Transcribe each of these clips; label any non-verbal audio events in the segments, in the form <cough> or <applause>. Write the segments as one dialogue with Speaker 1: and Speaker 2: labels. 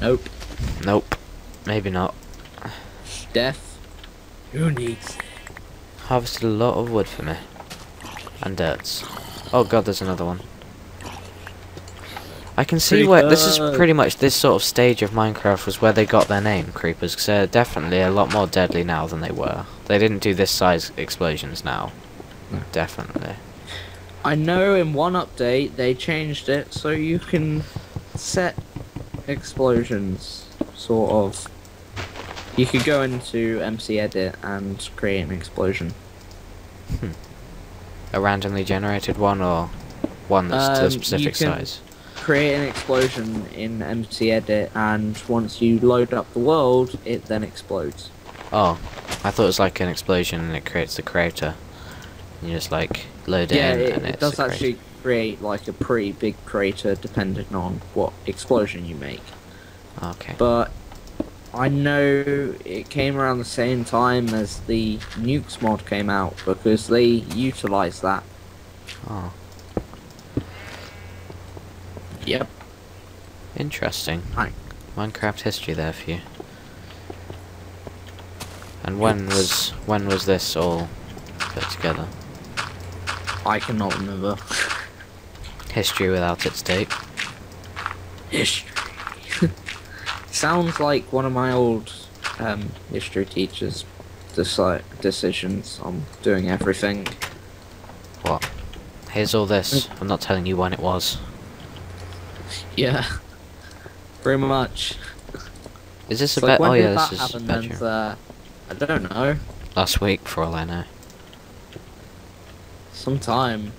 Speaker 1: Nope.
Speaker 2: Nope. Maybe not.
Speaker 1: Death. Who needs?
Speaker 2: Harvested a lot of wood for me. And dirts. Oh god, there's another one. I can see
Speaker 1: Pretty
Speaker 2: where this is pretty much this sort of stage of Minecraft was where they got their name, creepers, because they're definitely a lot more deadly now than they were. They didn't do this size explosions now.
Speaker 1: No.
Speaker 2: Definitely.
Speaker 1: I know in one update they changed it so you can set explosions, sort of. You could go into MC Edit and create an explosion.
Speaker 2: A randomly generated one or one that's to
Speaker 1: Um,
Speaker 2: a
Speaker 1: you
Speaker 2: specific
Speaker 1: can-
Speaker 2: size.
Speaker 1: Create an explosion in MC Edit, and once you load up the world, it then explodes.
Speaker 2: Oh, I thought it was like an explosion and it creates the crater. You just like load it
Speaker 1: yeah,
Speaker 2: in
Speaker 1: it,
Speaker 2: and
Speaker 1: it
Speaker 2: it's
Speaker 1: does actually create like a pretty big crater depending on what explosion you make.
Speaker 2: Okay.
Speaker 1: but I know it came around the same time as the nukes mod came out because they utilized that.
Speaker 2: Oh,
Speaker 1: Yep.
Speaker 2: interesting.
Speaker 1: Hi.
Speaker 2: Minecraft history there for you. And when was when was this all put together?
Speaker 1: I cannot remember. <laughs>
Speaker 2: History without its date.
Speaker 1: History. <laughs> Sounds like one of my old um, history teachers' deci- decisions on doing everything.
Speaker 2: What? Here's all this. I'm not telling you when it was.
Speaker 1: Yeah. Pretty much.
Speaker 2: Is this
Speaker 1: It's
Speaker 2: a
Speaker 1: like
Speaker 2: Oh yeah, this is
Speaker 1: happen?
Speaker 2: bedroom.
Speaker 1: Then, uh, I don't know.
Speaker 2: Last week, for all I know.
Speaker 1: Sometime.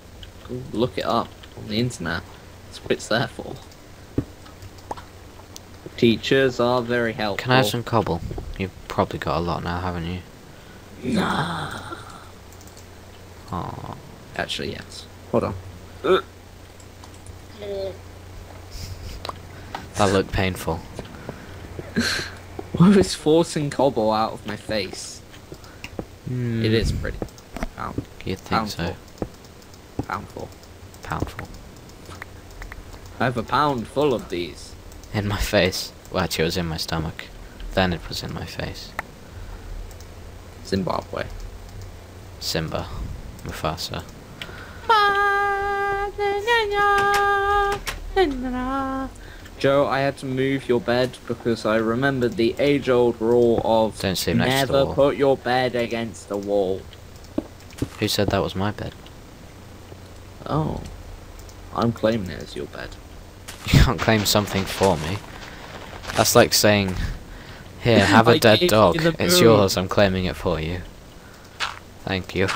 Speaker 1: Look it up on the internet. That's what it's there for. Teachers are very helpful.
Speaker 2: Can I have some cobble? You've probably got a lot now, haven't you?
Speaker 1: Nah.
Speaker 2: Oh,
Speaker 1: Actually, yes. Hold on. <laughs>
Speaker 2: that looked painful. <laughs>
Speaker 1: Why was forcing cobble out of my face?
Speaker 2: Mm,
Speaker 1: It is pretty. Pound,
Speaker 2: You'd think so.
Speaker 1: poundful. Poundful.
Speaker 2: Poundful.
Speaker 1: I have a pound full of these.
Speaker 2: In my face. Well, actually, it was in my stomach. Then it was in my face.
Speaker 1: Zimbabwe.
Speaker 2: Simba. Mufasa.
Speaker 1: Joe, I had to move your bed because I remembered the age-old rule of
Speaker 2: Don't sleep next
Speaker 1: never put your bed against the wall.
Speaker 2: Who said that was my bed?
Speaker 1: Oh, I'm claiming it as your bed.
Speaker 2: You can't claim something for me. That's like saying, here, have a dead
Speaker 1: gave you
Speaker 2: dog. It's yours, I'm claiming it for you. Thank you.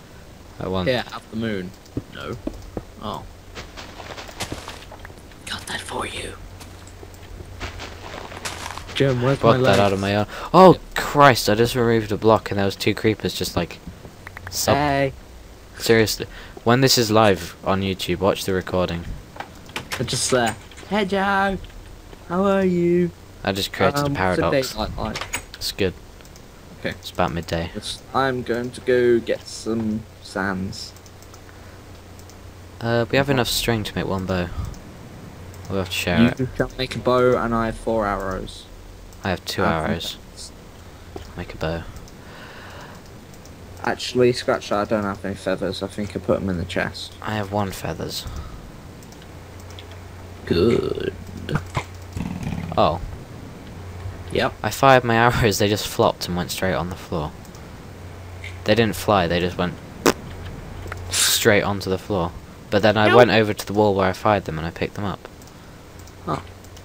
Speaker 2: <laughs> I want.
Speaker 1: Here, have the moon. No. Oh. Got that for you. Jim, where's
Speaker 2: Block
Speaker 1: my
Speaker 2: that out of my own. Oh, Christ, I just removed a block and there was two creepers just like... Sub
Speaker 1: Hey,
Speaker 2: Seriously. When this is live on YouTube, watch the recording.
Speaker 1: they're just there. Hey, Joe. How are you?
Speaker 2: I just created
Speaker 1: Um,
Speaker 2: a paradox.
Speaker 1: what's the like like?
Speaker 2: It's good.
Speaker 1: Okay.
Speaker 2: It's about midday.
Speaker 1: I'm going to go get some sands.
Speaker 2: Uh, we have enough string to make one bow. We'll have to share
Speaker 1: you
Speaker 2: it.
Speaker 1: shall make a bow, and I have four arrows.
Speaker 2: I have two arrows. Make a bow.
Speaker 1: Actually, scratch that. I don't have any feathers. I think I put them in the chest.
Speaker 2: I have one feathers.
Speaker 1: Good.
Speaker 2: Oh,
Speaker 1: Yep.
Speaker 2: I fired my arrows, they just flopped and went straight on the floor. They didn't fly, they just went straight onto the floor. But then I
Speaker 1: Nope.
Speaker 2: went over to the wall where I fired them and I picked them up.
Speaker 1: Oh.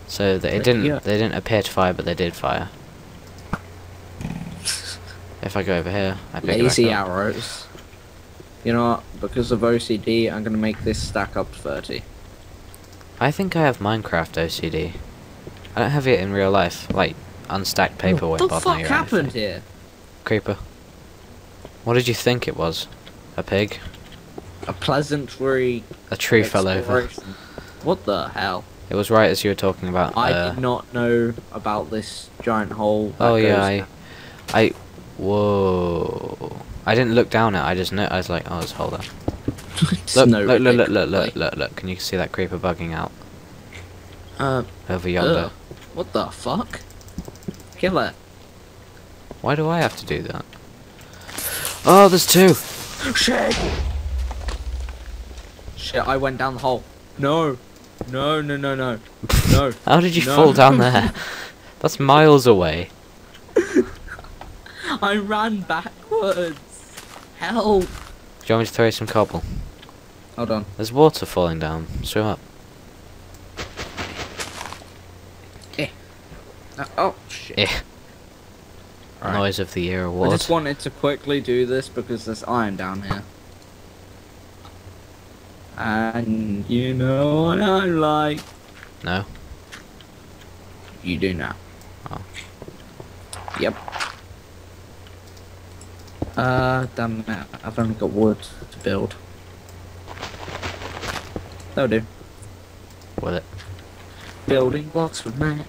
Speaker 2: So they
Speaker 1: There
Speaker 2: didn't
Speaker 1: go.
Speaker 2: they didn't appear to fire, but they did fire. If I go over here, I pick
Speaker 1: Lazy arrows. You know what? Because of OCD, I'm gonna make this stack up to 30.
Speaker 2: I think I have Minecraft OCD. I don't have it in real life. Like unstacked paper
Speaker 1: what the fuck happened here?
Speaker 2: Creeper. What did you think it was? A pig?
Speaker 1: A pleasantry.
Speaker 2: A tree fell over.
Speaker 1: What the hell?
Speaker 2: It was right as you were talking about.
Speaker 1: I
Speaker 2: uh,
Speaker 1: did not know about this giant hole.
Speaker 2: Oh yeah, I, I, whoa! I didn't look down it. I just know. I was like, oh, hole there. <laughs> Look,
Speaker 1: Snow
Speaker 2: look, look, look, look, look, look, look. Can you see that creeper bugging out
Speaker 1: Uh,
Speaker 2: over yonder?
Speaker 1: ugh. What the fuck? Kill it.
Speaker 2: Why do I have to do that? Oh, there's two.
Speaker 1: Shit! Shit, I went down the hole. No. No, no, no, no. No. <laughs>
Speaker 2: How did you
Speaker 1: No.
Speaker 2: fall down <laughs> there? That's miles away. <laughs>
Speaker 1: I ran backwards. Help.
Speaker 2: Do you want me to throw you some cobble?
Speaker 1: Hold on.
Speaker 2: There's water falling down. Swim up.
Speaker 1: Uh, oh, shit.
Speaker 2: Eh.
Speaker 1: Alright.
Speaker 2: Noise of the year
Speaker 1: I
Speaker 2: award.
Speaker 1: just wanted to quickly do this because there's iron down here. And you know what I like.
Speaker 2: No.
Speaker 1: You do now.
Speaker 2: Oh.
Speaker 1: Yep. Uh, damn it. I've only got wood to build. That'll do.
Speaker 2: Will it?
Speaker 1: Building blocks with Matt.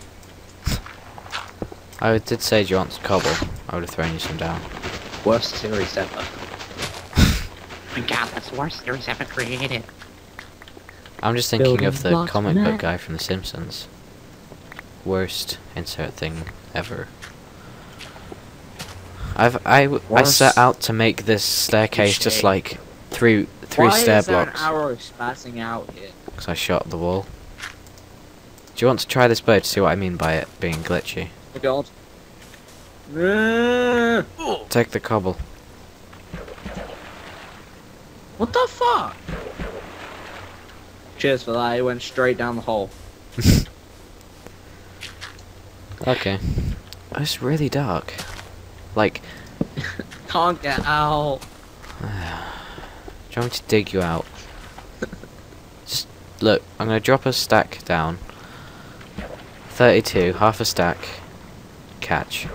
Speaker 2: I did say, do you want some cobble? I would have thrown you some down.
Speaker 1: Worst series ever. <laughs>
Speaker 3: my god, that's the worst series ever created.
Speaker 2: I'm just thinking
Speaker 1: Building
Speaker 2: of the comic book guy from The Simpsons. Worst insert thing ever. I've I, I set out to make this staircase just like three three
Speaker 1: Why
Speaker 2: stair
Speaker 1: is
Speaker 2: blocks
Speaker 1: an arrow spazzing out here?
Speaker 2: because I shot the wall. Do you want to try this boat to see what I mean by it being glitchy?
Speaker 1: Oh god. <sighs>
Speaker 2: Take the cobble.
Speaker 1: What the fuck? Cheers for that, it went straight down the hole. <laughs>
Speaker 2: Okay. It's really dark. Like,
Speaker 1: Can't get out.
Speaker 2: do you want me to dig you out? Just look. I'm gonna drop a stack down. Thirty-two, half a stack. Catch.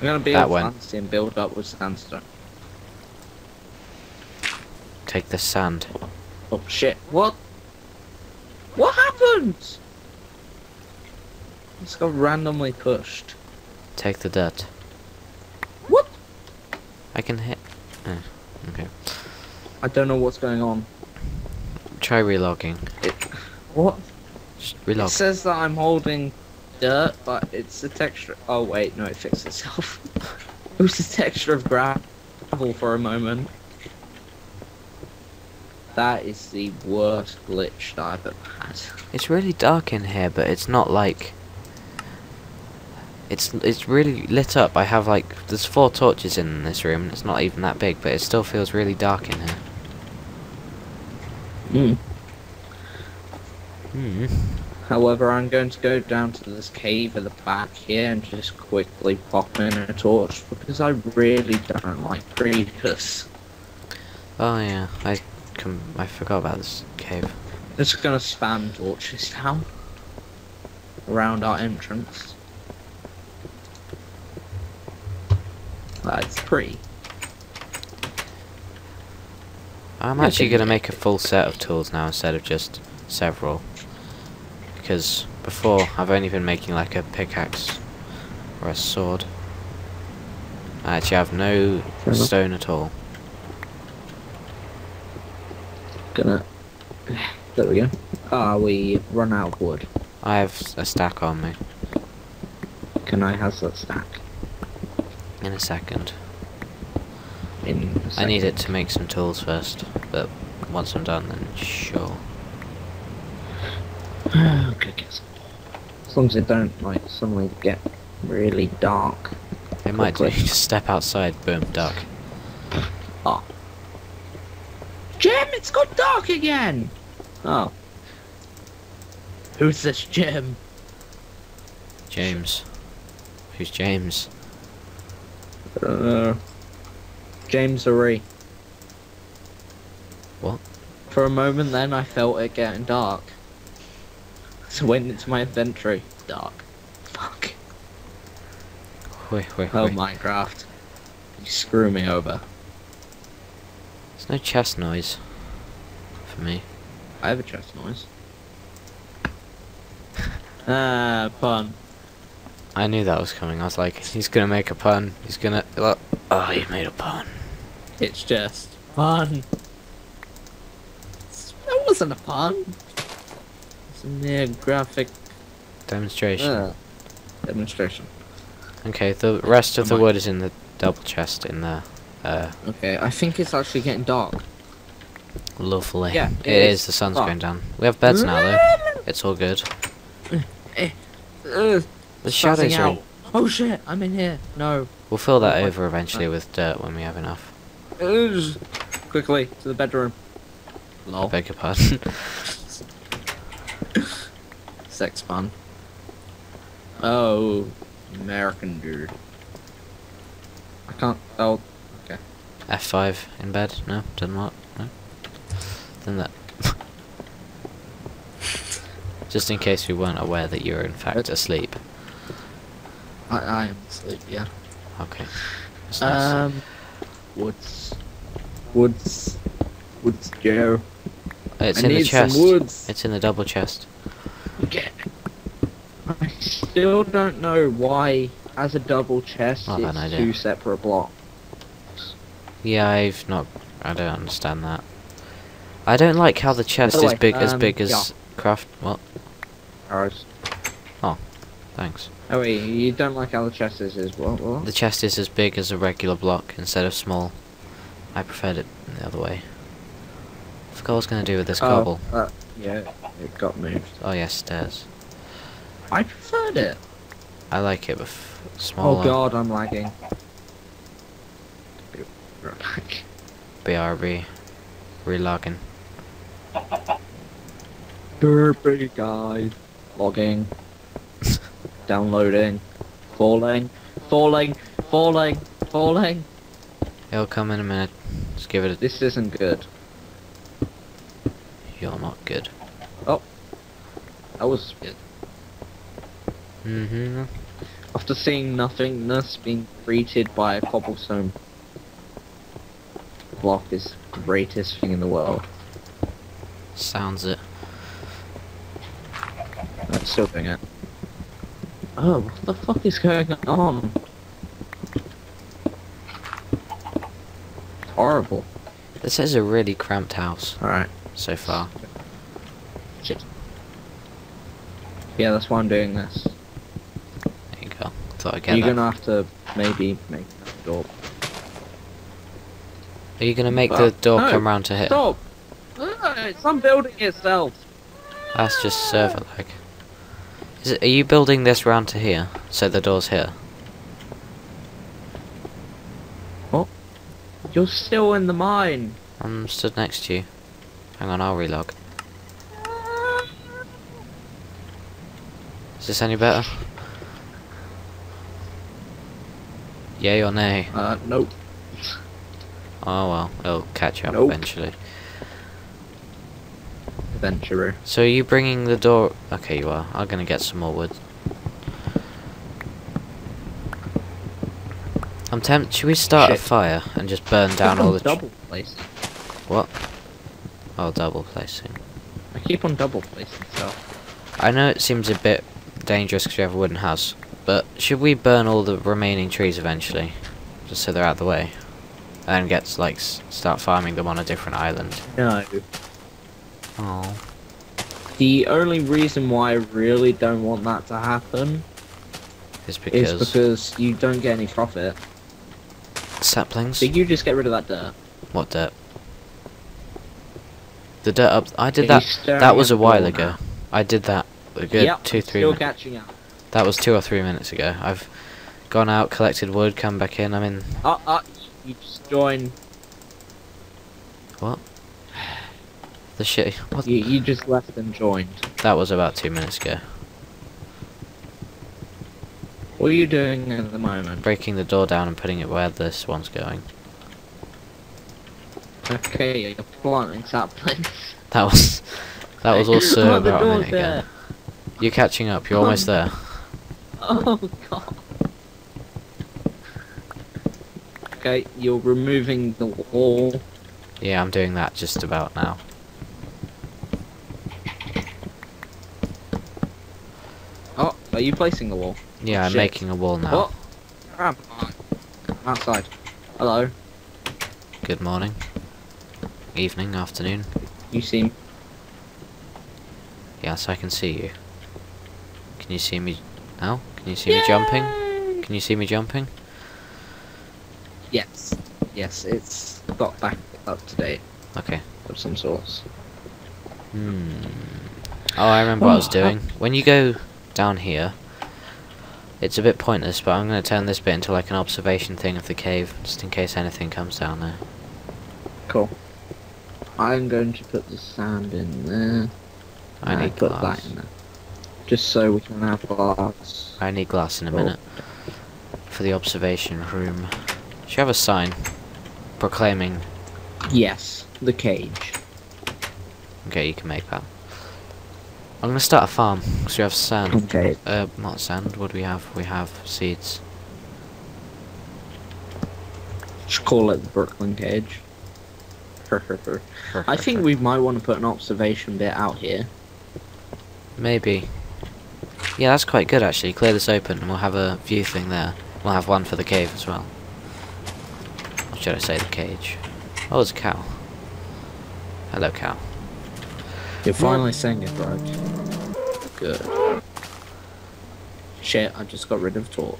Speaker 1: I'm gonna be
Speaker 2: That
Speaker 1: fancy and build up with sandstone.
Speaker 2: Take the sand.
Speaker 1: Oh shit. What? What happened? Just got randomly pushed.
Speaker 2: Take the dirt.
Speaker 1: What?
Speaker 2: I can hit. Oh, okay.
Speaker 1: I don't know what's going on.
Speaker 2: Try relogging.
Speaker 1: It, what?
Speaker 2: Just
Speaker 1: It
Speaker 2: relog.
Speaker 1: says that I'm holding dirt, but it's the texture. Oh wait, no, it fixed itself. <laughs> it was the texture of gravel for a moment. That is the worst glitch that I've ever had.
Speaker 2: It's really dark in here, but it's not like. It's it's really lit up. I have like there's four torches in this room. and It's not even that big, but it still feels really dark in here.
Speaker 1: Mm.
Speaker 2: Hmm.
Speaker 1: However, I'm going to go down to this cave at the back here and just quickly pop in a torch because I really don't like creepers.
Speaker 2: Oh yeah, I com- I forgot about this cave.
Speaker 1: Just gonna spam torches now around our entrance. That's pretty.
Speaker 2: I'm actually gonna make a full set of tools now instead of just several. Because before I've only been making like a pickaxe or a sword. I actually have no stone at all.
Speaker 1: Gonna. There we go. Ah, we run out of wood.
Speaker 2: I have a stack on me
Speaker 1: Can I have that stack?
Speaker 2: In a second.
Speaker 1: In a
Speaker 2: I need it to make some tools first, but once I'm done, then sure. <sighs>
Speaker 1: okay, guess. As long as it don't like suddenly get really dark.
Speaker 2: It might do. <laughs> Just step outside, boom, dark. Ah.
Speaker 1: Oh. Jim, it's got dark again! Oh. Who's this Jim?
Speaker 2: James. Who's James?
Speaker 1: Uh, James Aree.
Speaker 2: What?
Speaker 1: For a moment then I felt it getting dark. So went into my inventory. Dark. Fuck.
Speaker 2: Wait, wait,
Speaker 1: Oh
Speaker 2: wait.
Speaker 1: Minecraft. You screw me over.
Speaker 2: There's no chest noise for me.
Speaker 1: I have a chest noise. <laughs> Ah, pun.
Speaker 2: I knew that was coming. I was like, he's gonna make a pun. He's gonna. Look. Oh, he made a pun.
Speaker 1: It's just fun. That wasn't a pun. It's a mere graphic.
Speaker 2: Demonstration.
Speaker 1: Uh, demonstration.
Speaker 2: Okay, the rest of the
Speaker 1: on.
Speaker 2: wood is in the double chest in there. Uh,
Speaker 1: Okay, I think it's actually getting dark.
Speaker 2: lovely.
Speaker 1: Yeah,
Speaker 2: it
Speaker 1: it
Speaker 2: is.
Speaker 1: is.
Speaker 2: The sun's
Speaker 1: Oh.
Speaker 2: going down. We have beds now, though. It's all good. <laughs>
Speaker 1: Ugh,
Speaker 2: The shadows are.
Speaker 1: out. Oh shit, I'm in here. No.
Speaker 2: We'll fill that
Speaker 1: Oh
Speaker 2: over eventually with dirt when we have enough.
Speaker 1: Ugh. Quickly to the bedroom.
Speaker 2: I
Speaker 1: Lol.
Speaker 2: beg your pardon. <laughs>
Speaker 1: Sex fun. Oh, American dude. I can't. Oh, okay.
Speaker 2: F5 in bed? No, doesn't work. No. Then that. <laughs> Just in case we weren't aware that you were in fact asleep.
Speaker 1: I, I am asleep. Yeah.
Speaker 2: Okay. That's nice.
Speaker 1: Um, woods, woods, woods, Joe.
Speaker 2: it's
Speaker 1: I
Speaker 2: in the chest.
Speaker 1: woods.
Speaker 2: It's in the double chest.
Speaker 1: Okay. I still don't know why, as a double chest, it's two separate blocks.
Speaker 2: Yeah, I've not. I don't understand that. I don't like how the chest
Speaker 1: the
Speaker 2: is
Speaker 1: way,
Speaker 2: big as
Speaker 1: um,
Speaker 2: big as
Speaker 1: yeah.
Speaker 2: craft. What?
Speaker 1: oh
Speaker 2: Thanks.
Speaker 1: Oh wait, you don't like how the chest is? Is what? What?
Speaker 2: The chest is as big as a regular block instead of small. I preferred it the other way. I forgot what I was gonna do with this cobble.
Speaker 1: Oh, uh, yeah, it got moved.
Speaker 2: Oh yes, stairs.
Speaker 1: I preferred it.
Speaker 2: I like it with smaller.
Speaker 1: Oh god, I'm lagging.
Speaker 2: BRB. Relogging.
Speaker 1: Derpy guy. Logging. Downloading. Falling. Falling. Falling. Falling.
Speaker 2: It'll come in a minute. Just give it a.
Speaker 1: This isn't good.
Speaker 2: You're not good. Oh.
Speaker 1: That was good.
Speaker 2: Mm-hmm.
Speaker 1: After seeing nothingness being greeted by a cobblestone block is the greatest thing in the world.
Speaker 2: Sounds it.
Speaker 1: I'm still doing it. Oh, what the fuck is going on? Horrible.
Speaker 2: This is a really cramped house
Speaker 1: Alright.
Speaker 2: so far.
Speaker 1: Shit. Yeah, that's why I'm doing this.
Speaker 2: There you go. Thought I'd get
Speaker 1: You're
Speaker 2: that.
Speaker 1: gonna have to maybe make that door.
Speaker 2: Are you gonna make
Speaker 1: Well,
Speaker 2: the door
Speaker 1: no,
Speaker 2: come round to hit?
Speaker 1: Stop! Ah, it's unbuilding itself!
Speaker 2: That's just server lag. Is it, are you building this round to here? So the door's here? Oh.
Speaker 1: You're still in the mine!
Speaker 2: I'm stood next to you. Hang on, I'll relog. Is this any better? Yay or nay?
Speaker 1: Uh, nope.
Speaker 2: Oh well, it'll catch up
Speaker 1: Nope.
Speaker 2: eventually.
Speaker 1: Adventurer.
Speaker 2: So are you bringing the door? Okay, you are. I'm gonna get some more wood. I'm tempted. Should we start a fire and just burn down all the?
Speaker 1: double place.
Speaker 2: what? Oh, double placing.
Speaker 1: I keep on double placing stuff.
Speaker 2: I know it seems a bit dangerous because we have a wooden house, but should we burn all the remaining trees eventually, just so they're out of the way, and get to, like start farming them on a different island?
Speaker 1: No.
Speaker 2: Oh.
Speaker 1: The only reason why I really don't want that to happen
Speaker 2: Is because,
Speaker 1: is because you don't get any profit.
Speaker 2: saplings.
Speaker 1: So you just get rid of that dirt.
Speaker 2: What dirt? The dirt up. I did
Speaker 1: Are
Speaker 2: that. That was a while ago.
Speaker 1: now?
Speaker 2: I did that a good
Speaker 1: yep,
Speaker 2: two, three
Speaker 1: still catching up.
Speaker 2: That was two or three minutes ago. I've gone out, collected wood, come back in. I'm in.
Speaker 1: Uh, uh, you just join.
Speaker 2: What? The shit. What?
Speaker 1: You, you just left and joined.
Speaker 2: That was about two minutes ago.
Speaker 1: What are you doing at the moment?
Speaker 2: Breaking the door down and putting it where this one's going.
Speaker 1: Okay, you're planting saplings.
Speaker 2: That was. That was also <laughs>
Speaker 1: Oh,
Speaker 2: about a minute ago. You're catching up. You're almost there. <laughs>
Speaker 1: Oh god. Okay, you're removing the wall.
Speaker 2: Yeah, I'm doing that just about now.
Speaker 1: Oh, are you placing the wall?
Speaker 2: Yeah, I'm
Speaker 1: Shit.
Speaker 2: making a wall now.
Speaker 1: What? I'm outside. Hello.
Speaker 2: Good morning. Evening, afternoon.
Speaker 1: You seem.
Speaker 2: Yes, I can see you. Can you see me now? Can you see me jumping? Can you see me jumping?
Speaker 1: Yes. Yes, it's got back up to date
Speaker 2: Okay.
Speaker 1: of some sorts.
Speaker 2: Hmm. Oh, I remember what I was
Speaker 1: Oh, <sighs>
Speaker 2: doing. When you go down here, it's a bit pointless, but I'm going to turn this bit into like an observation thing of the cave, just in case anything comes down there.
Speaker 1: Cool. I'm going to put the sand in there.
Speaker 2: I need
Speaker 1: put
Speaker 2: glass.
Speaker 1: that in there. Just so we can have glass.
Speaker 2: I need glass in a
Speaker 1: Oh.
Speaker 2: minute for the observation room. Should have a sign proclaiming.
Speaker 1: Yes, the cage.
Speaker 2: Okay, you can make that. I'm gonna start a farm because we have sand.
Speaker 1: Okay.
Speaker 2: Uh, not sand. What do we have? We have seeds.
Speaker 1: Just call it the Brooklyn cage. <laughs> I think we might want to put an observation bit out here.
Speaker 2: maybe. Yeah, that's quite good actually. Clear this open, and we'll have a view thing there. We'll have one for the cave as well. Or should I say the cage? Oh, it's a cow. Hello, cow.
Speaker 1: You're finally saying it bro. Good. Shit, I just got rid of torch.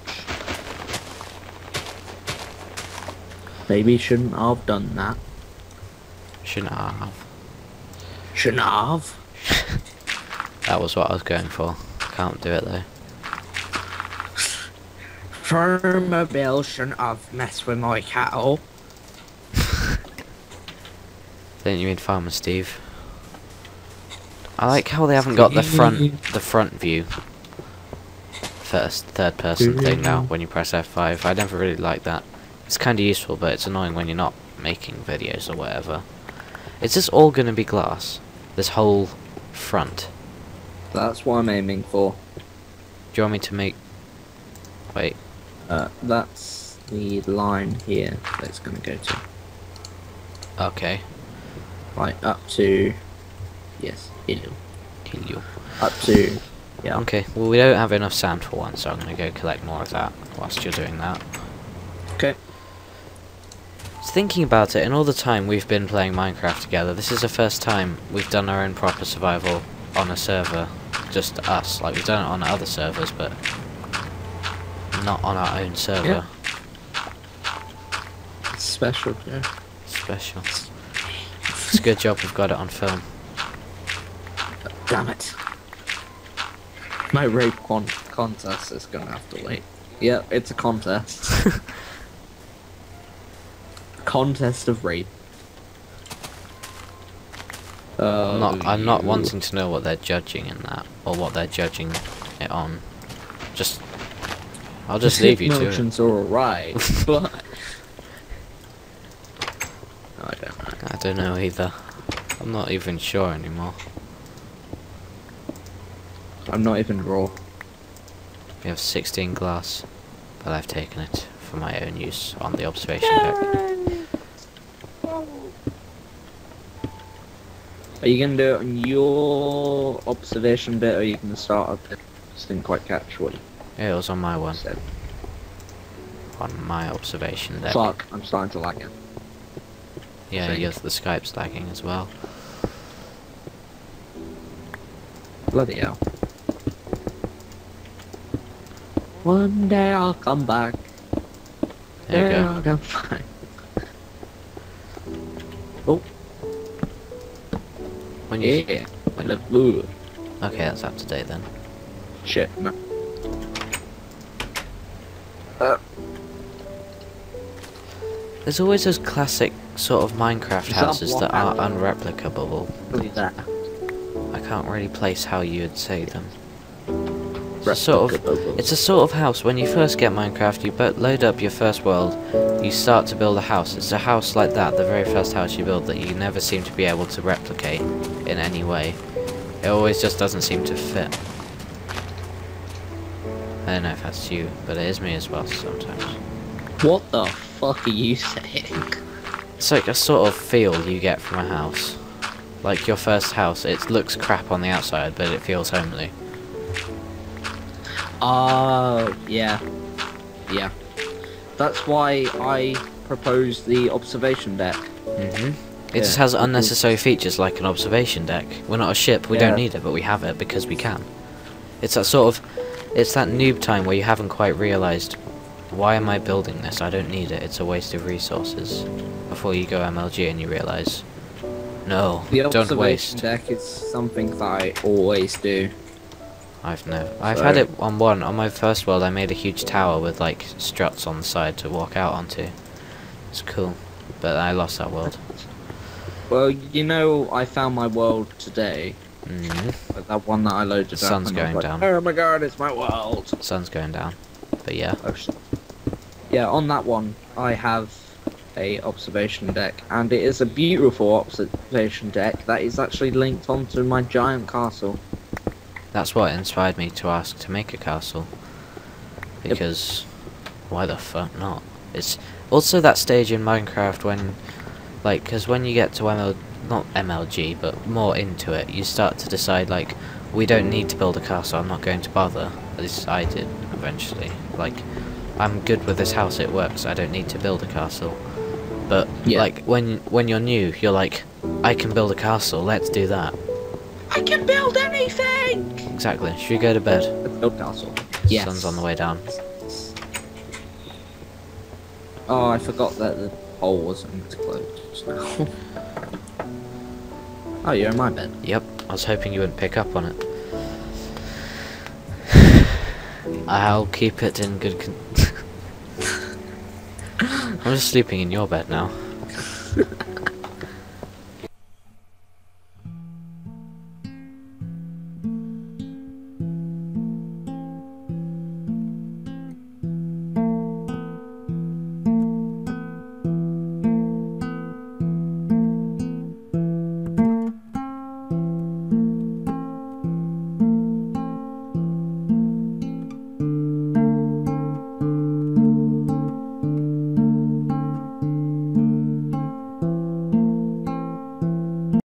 Speaker 1: Maybe shouldn't have done that.
Speaker 2: Shouldn't have.
Speaker 1: Shouldn't have.
Speaker 2: That was what I was going for. Can't do it though.
Speaker 1: Firmobile shouldn't have messed with my cattle. <laughs>
Speaker 2: Don't you mean Farmer Steve? I like how they haven't got the front the front view. First, third person thing now when you press F5. I never really like that. It's kind of useful, but it's annoying when you're not making videos or whatever. Is this all gonna be glass? This whole front?
Speaker 1: That's what I'm aiming for.
Speaker 2: Do you want me to make? Wait,
Speaker 1: Uh, that's the line here that it's gonna go to.
Speaker 2: okay.
Speaker 1: Right, up to... Yes, hello.
Speaker 2: Kill you.
Speaker 1: Up to... Yeah.
Speaker 2: Okay, well we don't have enough sand for one, so I'm gonna go collect more of that whilst you're doing that.
Speaker 1: Okay.
Speaker 2: Just thinking about it, and all the time we've been playing Minecraft together, this is the first time we've done our own proper survival on a server. Just us. Like, we've done it on other servers, but not on our own server. Yeah.
Speaker 1: It's special, yeah.
Speaker 2: Special. It's a good job we've got it on film.
Speaker 1: Damn it. My rape con contest is gonna have to wait. Yeah, it's a contest. <laughs> contest of rape. Uh,
Speaker 2: I'm not, I'm not wanting to know what they're judging in that, or what they're judging it on. Just, I'll just leave you to it.
Speaker 1: Motions are alright, <laughs> but I don't know.
Speaker 2: I don't know either. I'm not even sure anymore.
Speaker 1: I'm not even raw.
Speaker 2: We have 16 glass, but I've taken it for my own use on the observation deck.
Speaker 1: Are you gonna do it on your observation bit, or are you gonna start up? it? Just didn't quite catch what you
Speaker 2: It was on my one,
Speaker 1: said.
Speaker 2: on my observation deck.
Speaker 1: Fuck, I'm starting to lag it.
Speaker 2: Yeah,
Speaker 1: Same.
Speaker 2: yes, the Skype's lagging as well.
Speaker 1: Bloody hell. One day I'll come back.
Speaker 2: There you go.
Speaker 1: I'll come. Oh,
Speaker 2: When you
Speaker 1: yeah. I look good.
Speaker 2: okay, that's up to date then.
Speaker 1: Shit, no. Uh,
Speaker 2: There's always those classic sort of Minecraft
Speaker 1: that
Speaker 2: houses
Speaker 1: what
Speaker 2: that are unreplicable.
Speaker 1: that.
Speaker 2: I can't really place how you would say them. It's a sort of It's a sort of house, when you first get Minecraft, you bo- load up your first world, you start to build a house. It's a house like that, the very first house you build, that you never seem to be able to replicate in any way. It always just doesn't seem to fit. I don't know if that's you, but it is me as well sometimes.
Speaker 1: What the fuck are you saying?
Speaker 2: It's like a sort of feel you get from a house. Like your first house, it looks crap on the outside, but it feels homely.
Speaker 1: Oh, yeah. Yeah. That's why I proposed the observation deck.
Speaker 2: hmm It
Speaker 1: Yeah,
Speaker 2: just has unnecessary features like an observation deck. We're not a ship, we don't need it, but we have it because we can. It's that sort of it's that noob time where you haven't quite realised why am I building this? I don't need it. It's a waste of resources. Before you go MLG and you realise, no,
Speaker 1: The
Speaker 2: don't
Speaker 1: observation
Speaker 2: waste.
Speaker 1: deck is something that I always do.
Speaker 2: I've no. I've had it on one. On my first world, I made a huge tower with like struts on the side to walk out onto. It's cool, but I lost that world.
Speaker 1: Well, you know, I found my world today.
Speaker 2: Mm,
Speaker 1: Like that one that I loaded up.
Speaker 2: Sun's
Speaker 1: and I was
Speaker 2: going
Speaker 1: like,
Speaker 2: down.
Speaker 1: Oh my god, it's my world.
Speaker 2: The sun's going down, but yeah.
Speaker 1: Oh. Yeah, on that one, I have a observation deck, and it is a beautiful observation deck that is actually linked onto my giant castle.
Speaker 2: That's what inspired me to ask to make a castle.
Speaker 1: Yep.
Speaker 2: Because why the fuck not? It's also that stage in Minecraft when, like, because when you get to ML, not MLG, but more into it, you start to decide like, we don't need to build a castle. I'm not going to bother. At least I did eventually. Like, I'm good with this house. It works. I don't need to build a castle. But
Speaker 1: Yeah.
Speaker 2: like when when you're new, you're like, I can build a castle. Let's do that.
Speaker 1: I can build anything!
Speaker 2: Exactly. Should we go to bed?
Speaker 1: Let's build castle. Yes.
Speaker 2: Sun's on the way down.
Speaker 1: Oh, I forgot that the hole wasn't closed now. <laughs> oh, you're in my bed.
Speaker 2: Yep, I was hoping you wouldn't pick up on it. I'll keep it in good con- <laughs> I'm just sleeping in your bed now. <laughs>